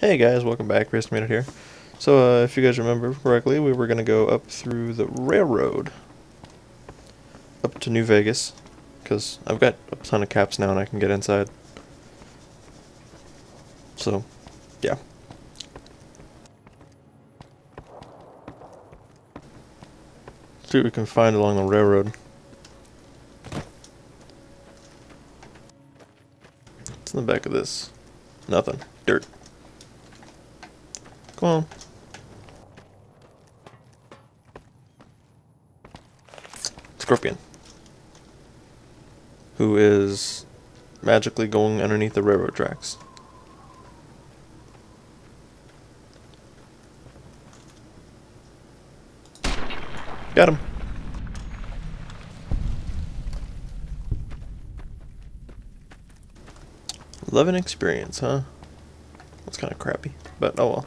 Hey guys, welcome back. Wrist Minute here. So, uh, if you guys remember correctly, we were going to go up through the railroad up to New Vegas because I've got a ton of caps now and I can get inside. So, yeah. See what we can find along the railroad. What's in the back of this? Nothing. Dirt. Come on. Scorpion. Who is magically going underneath the railroad tracks. Got him. Eleven experience, huh? That's kind of crappy, but oh well.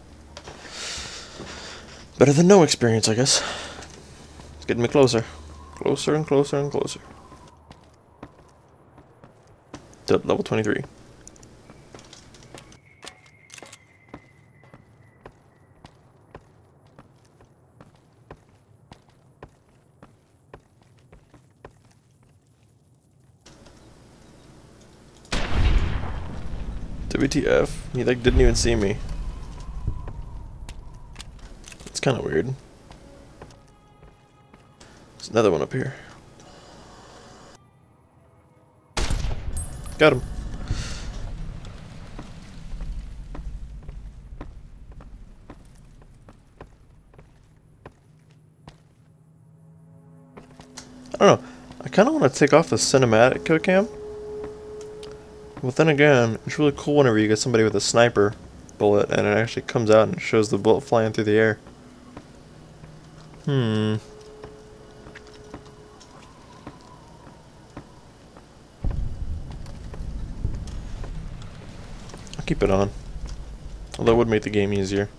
Better than no experience, I guess. It's getting me closer. Closer and closer and closer. To level 23. WTF? He like didn't even see me. Kind of weird. There's another one up here. Got him. I don't know. I kind of want to take off the cinematic kill cam. But then again, it's really cool whenever you get somebody with a sniper bullet and it actually comes out and shows the bullet flying through the air. Hmm. I'll keep it on. Although it would make the game easier.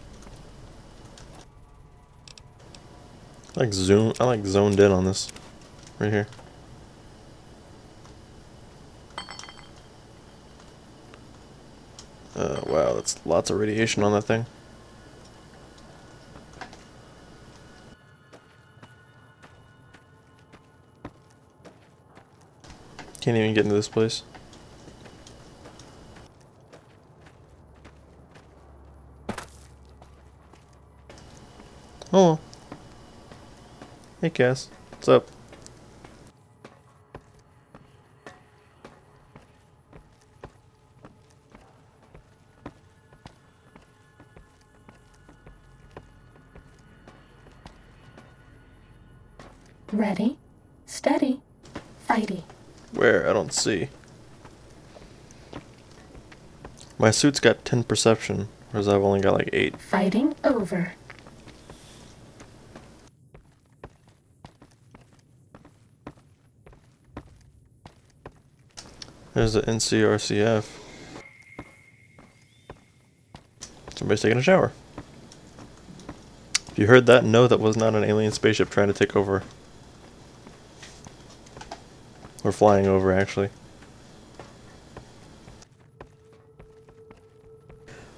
I like zoom I like zoned in on this. Right here. Uh, wow, that's lots of radiation on that thing. Can't even get into this place. Oh. Hey Cass, what's up? Where? I don't see. My suit's got 10 perception, whereas I've only got like 8. Fighting over. There's the NCRCF. Somebody's taking a shower. If you heard that, no, that was not an alien spaceship trying to take over. Or flying over, actually.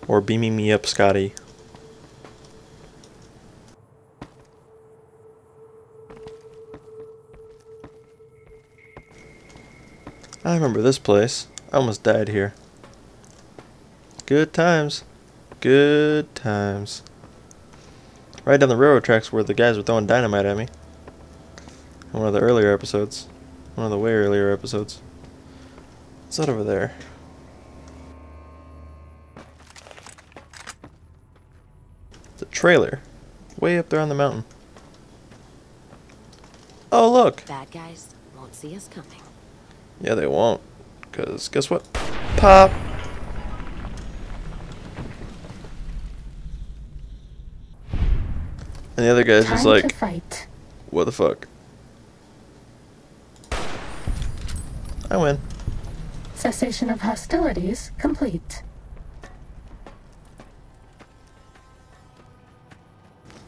Or beaming me up, Scotty. I remember this place. I almost died here. Good times. Good times. Right down the railroad tracks where the guys were throwing dynamite at me. In one of the earlier episodes. One of the way earlier episodes. What's that over there? It's a trailer. Way up there on the mountain. Oh, look! Bad guys won't see us coming. Yeah, they won't. Because guess what? Pop! And the other guy's Time just like, fight. what the fuck? I win. Cessation of hostilities complete.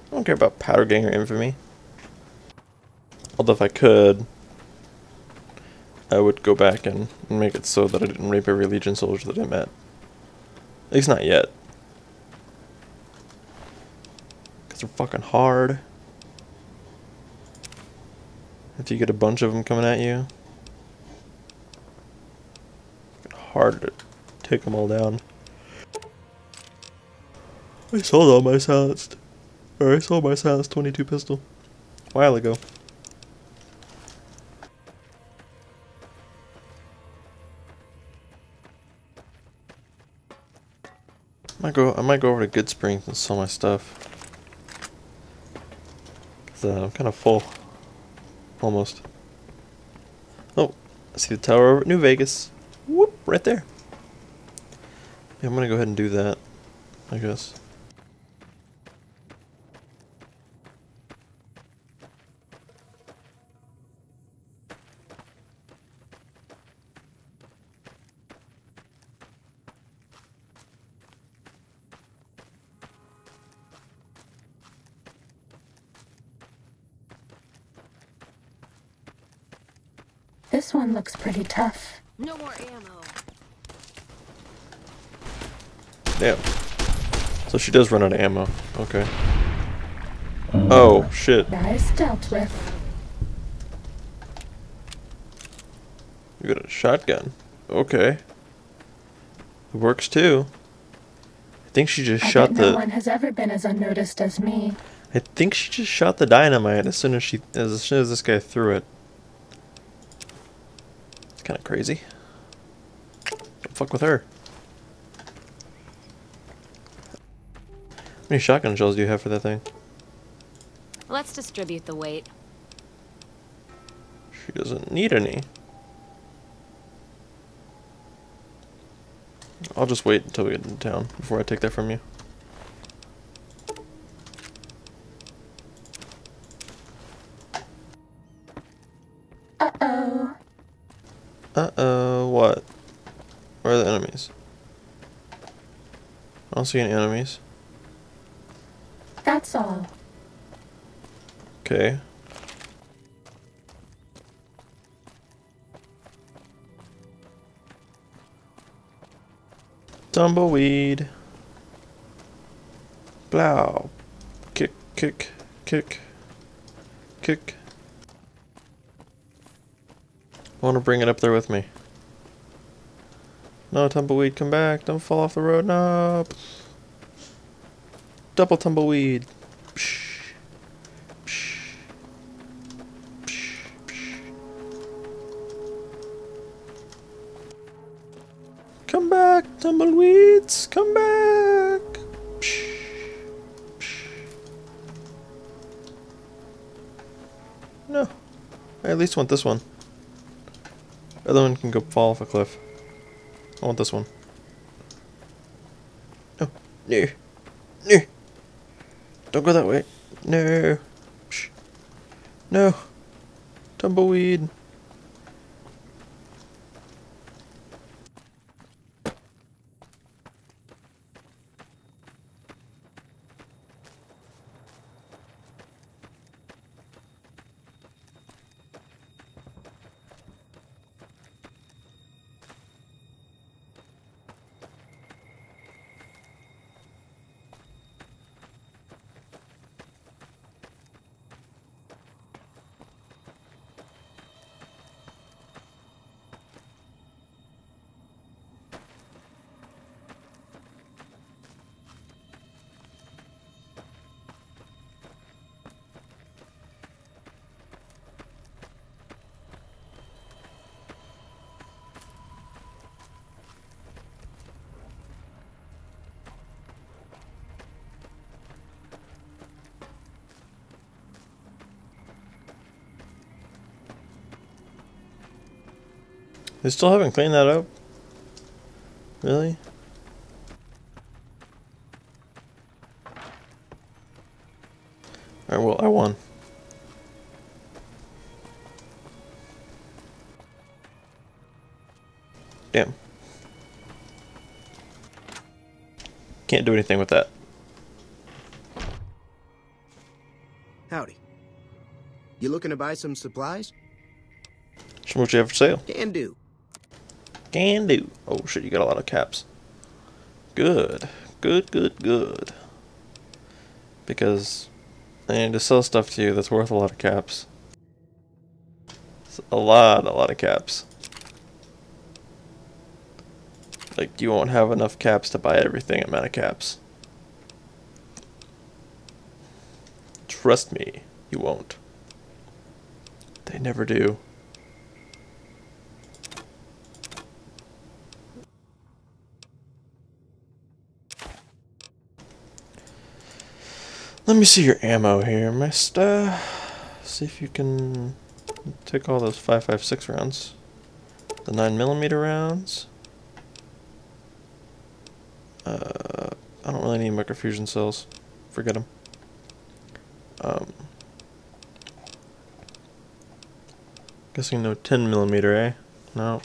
I don't care about powder gang or infamy. Although if I could, I would go back and make it so that I didn't rape every Legion soldier that I met. At least not yet. Because they're fucking hard. If you get a bunch of them coming at you. Hard to take them all down. I sold all my silenced. Or I sold my silenced 22 pistol. A while ago. I might go. I might go over to Goodsprings and sell my stuff. Uh, I'm kind of full. Almost. Oh, I see the tower over at New Vegas. Whoop, right there. Yeah, I'm gonna go ahead and do that. I guess. This one looks pretty tough. No more ammo. Damn. So she does run out of ammo. Okay. Oh, shit. Is dealt with. You got a shotgun. Okay. It works too. I think she just I shot bet no the. one has ever been as unnoticed as me. I think she just shot the dynamite as soon as she, as soon as this guy threw it. It's kind of crazy. Don't fuck with her. Many shotgun shells do you have for that thing? Let's distribute the weight. She doesn't need any. I'll just wait until we get into town before I take that from you. Uh-oh. Uh-oh, what? Where are the enemies? I don't see any enemies. That's all. Okay. Tumbleweed. Blow. Kick, kick, kick, kick. I want to bring it up there with me. No, tumbleweed, come back. Don't fall off the road. No. Double tumbleweed. I at least want this one. The other one can go fall off a cliff. I want this one. No. No. No. Don't go that way. No. Shh. No. Tumbleweed. They still haven't cleaned that up? Really? Alright, well, I won. Damn. Can't do anything with that. Howdy. You looking to buy some supplies? Show what you have for sale. Can do. Can do. Oh shit, you got a lot of caps. Good. Good, good, good. Because I need to sell stuff to you that's worth a lot of caps. It's a lot, a lot of caps. Like, you won't have enough caps to buy everything amount of caps. Trust me, you won't. They never do. Let me see your ammo here, mister. See if you can take all those 5.56 rounds. The 9mm rounds. Uh, I don't really need microfusion cells. Forget them. Um, guessing no 10mm, eh? No.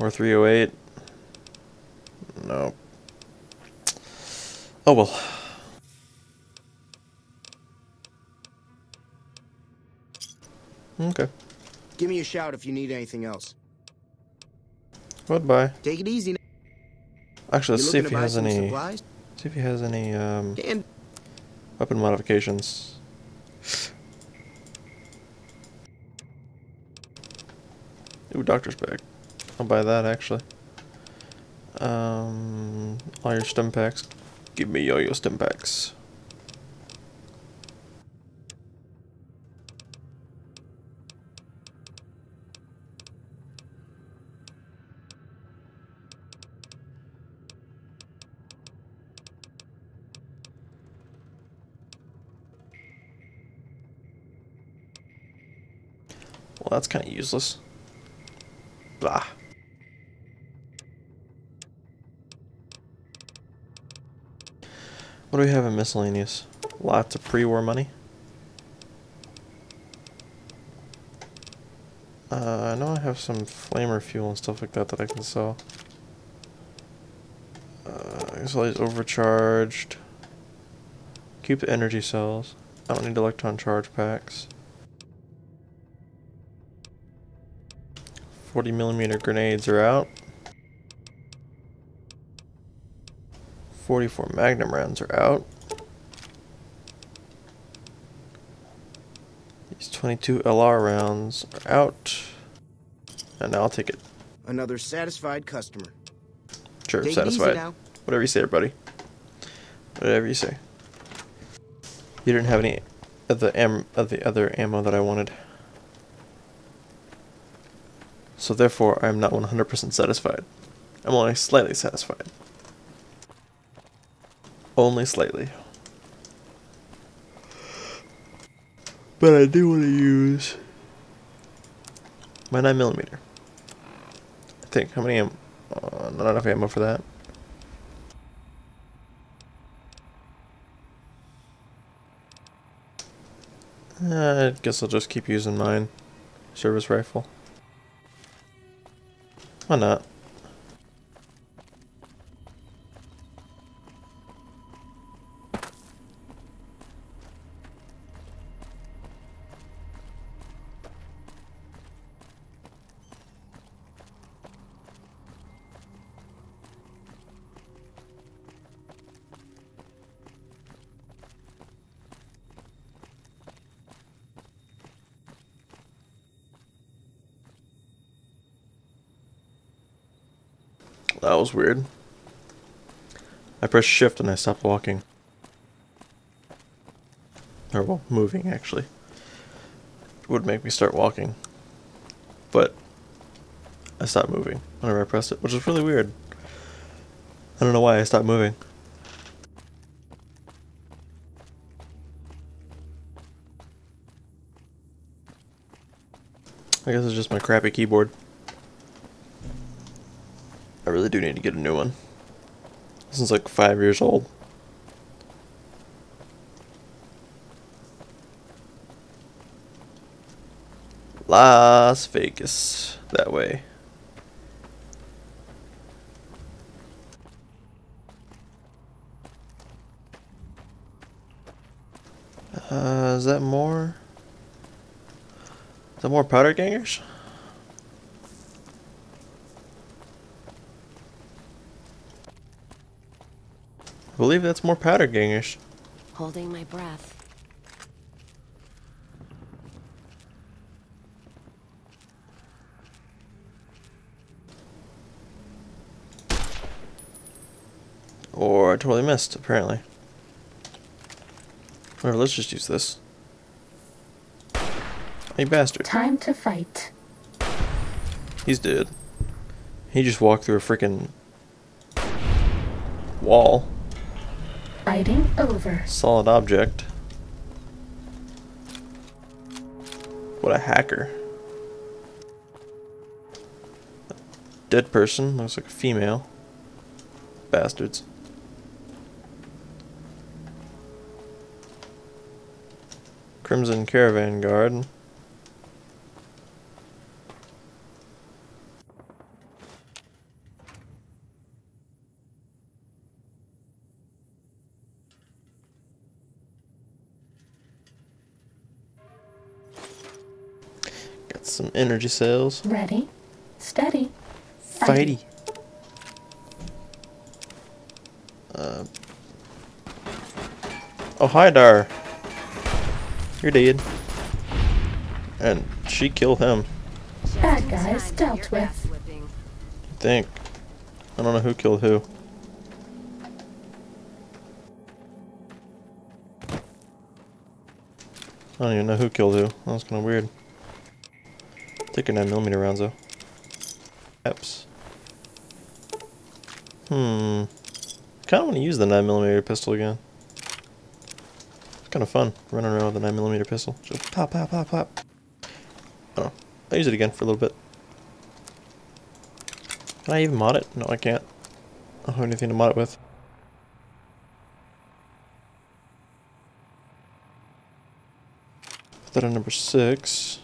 Or 308. No. Oh well. Okay. Give me a shout if you need anything else. Goodbye. Take it easy. Actually, let's see if he has any. supplies? See if he has any um, And weapon modifications. Ooh, doctor's bag. I'll buy that actually. Um, all your stimpaks. Give me all your stimpaks. Well, that's kind of useless. Blah. What do we have in miscellaneous? Lots of pre-war money. Uh, I know I have some flamer fuel and stuff like that that I can sell. Uh, these overcharged. Keep the energy cells. I don't need electron charge packs. 40 millimeter grenades are out. 44 magnum rounds are out. These 22 LR rounds are out. And now I'll take it. another satisfied customer. Sure, Take satisfied. Whatever you say, buddy. Whatever you say. You didn't have any of the am of the other ammo that I wanted. So therefore, I am not 100% satisfied. I'm only slightly satisfied. Only slightly. But I do want to use my 9mm. I think. How many am? Uh, not enough ammo for that. Uh, I guess I'll just keep using mine. Service rifle. Why not? That was weird. I pressed shift and I stopped walking. Or, well, moving actually. It would make me start walking. But I stopped moving whenever I pressed it, which is really weird. I don't know why I stopped moving. I guess it's just my crappy keyboard. Really do need to get a new one. This is like five years old. Las Vegas. That way. Uh, is that more? Is that more powder gangers? I believe that's more powder gangish. Holding my breath. Or I totally missed, apparently. Whatever, let's just use this. Hey, bastard. Time to fight. He's dead. He just walked through a freaking wall. Fighting over. Solid object. What a hacker. Dead person, looks like a female. Bastards. Crimson Caravan Guard. Energy cells. Ready. Steady. Fighty. Uh, oh, hi, Dar. You're dead. And she killed him, Bad guys dealt for your gas with. I think. I don't know who killed who. I don't even know who killed who. That's kind of weird. Take your 9mm rounds though. Eps. Hmm. Kind of want to use the 9mm pistol again. It's kind of fun running around with a 9mm pistol. Just pop, pop, pop, pop. Oh, I'll use it again for a little bit. Can I even mod it? No, I can't. I don't have anything to mod it with. Put that on number six.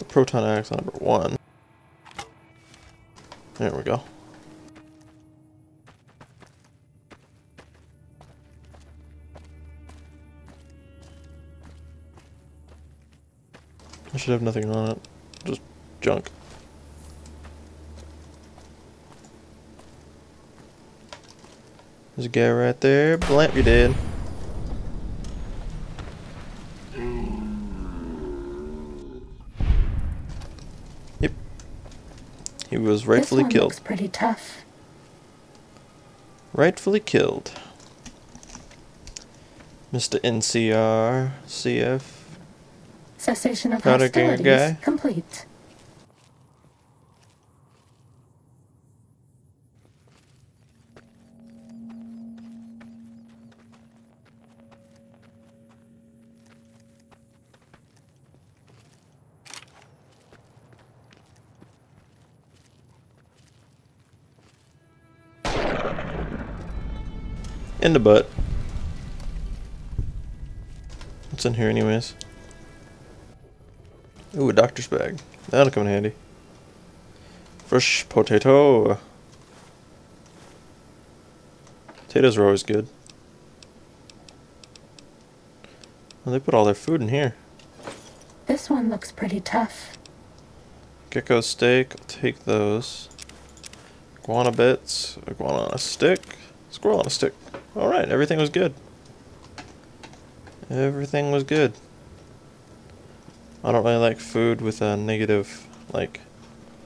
The proton axe on number one. There we go. I should have nothing on it. Just junk. There's a guy right there. Blamp, you dead. Was rightfully this one killed. looks pretty tough. Rightfully killed. Mr. NCR, CF. Cessation of hostilities guy. complete. In the butt. What's in here anyways? Ooh, a doctor's bag. That'll come in handy. Fresh potato. Potatoes are always good. Well, they put all their food in here. This one looks pretty tough. Gecko steak, I'll take those. Iguana bits, iguana on a stick, squirrel on a stick. Alright, everything was good. Everything was good. I don't really like food with a negative, like,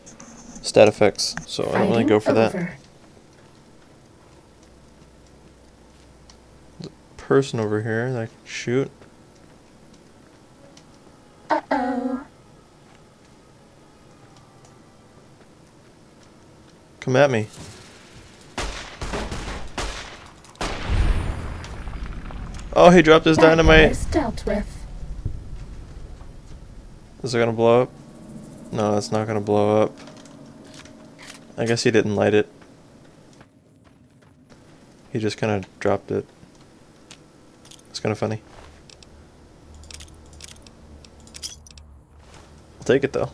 stat effects, so I don't really go for that. Person over here, like, shoot. Uh-oh. Come at me. Oh, he dropped his Bad dynamite. dealt with. Is it gonna blow up? No, it's not gonna blow up. I guess he didn't light it. He just kind of dropped it. It's kind of funny. I'll take it though.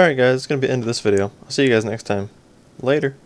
Alright guys, it's going to be the end of this video. I'll see you guys next time. Later.